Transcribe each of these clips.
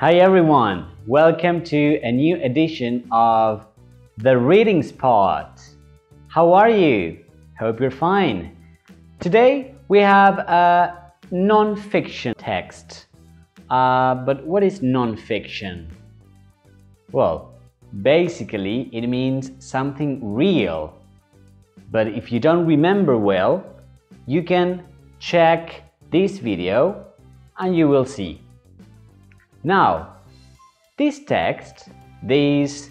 Hi everyone, welcome to a new edition of The Reading Spot. How are you? Hope you're fine. Today we have a non-fiction text. Uh, but what is non-fiction? Well, basically it means something real. But if you don't remember well, you can check this video and you will see. Now, this text, this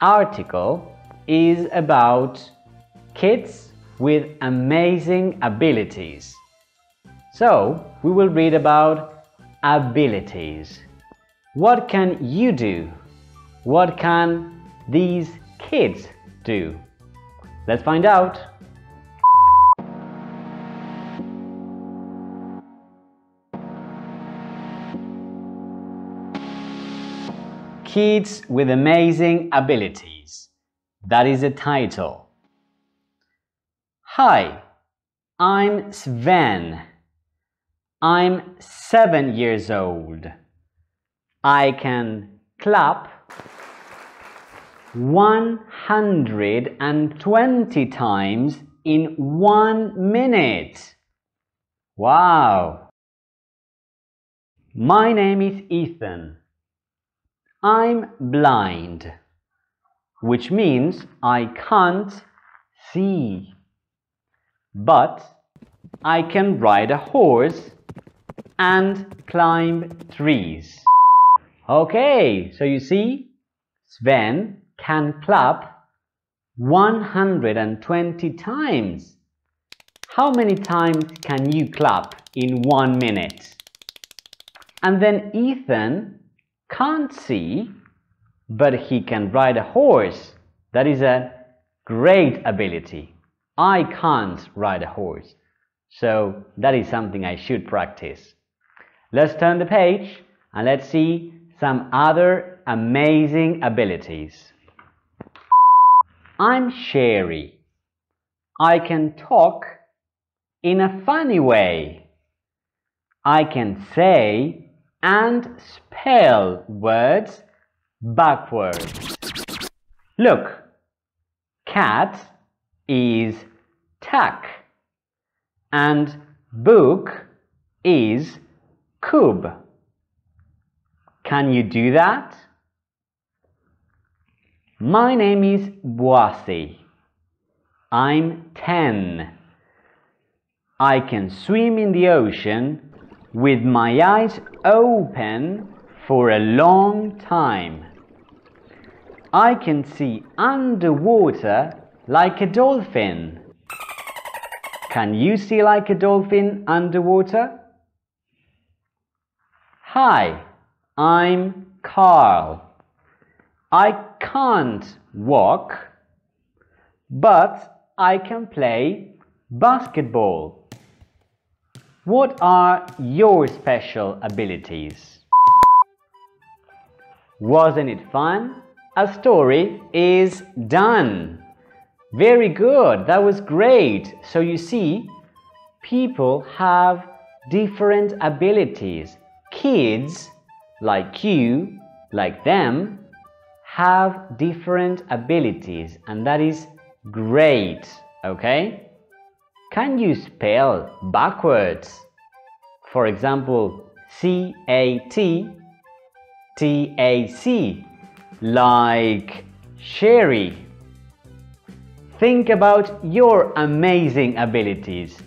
article is about kids with amazing abilities. So, we will read about abilities. What can you do? What can these kids do? Let's find out. Kids with Amazing Abilities. That is the title. Hi, I'm Sven. I'm seven years old. I can clap 120 times in one minute. Wow! My name is Ethan. I'm blind, which means I can't see. But I can ride a horse and climb trees. Okay, so you see, Sven can clap 120 times. How many times can you clap in one minute? And then Ethan can't see, but he can ride a horse. That is a great ability. I can't ride a horse, so that is something I should practice. Let's turn the page and let's see some other amazing abilities. I'm Sherry. I can talk in a funny way. I can say and spell words backwards. Look, cat is tack and book is cube. Can you do that? My name is Boise. I'm 10. I can swim in the ocean with my eyes open for a long time. I can see underwater like a dolphin. Can you see like a dolphin underwater? Hi, I'm Carl. I can't walk, but I can play basketball. What are your special abilities? Wasn't it fun? A story is done. Very good, that was great. So you see, people have different abilities. Kids, like you, like them, have different abilities, and that is great, okay? Can you spell backwards? For example, C A T T A C, like Sherry. Think about your amazing abilities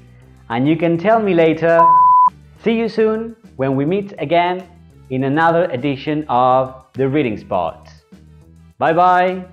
and you can tell me later. See you soon when we meet again in another edition of The Reading Spot. Bye bye.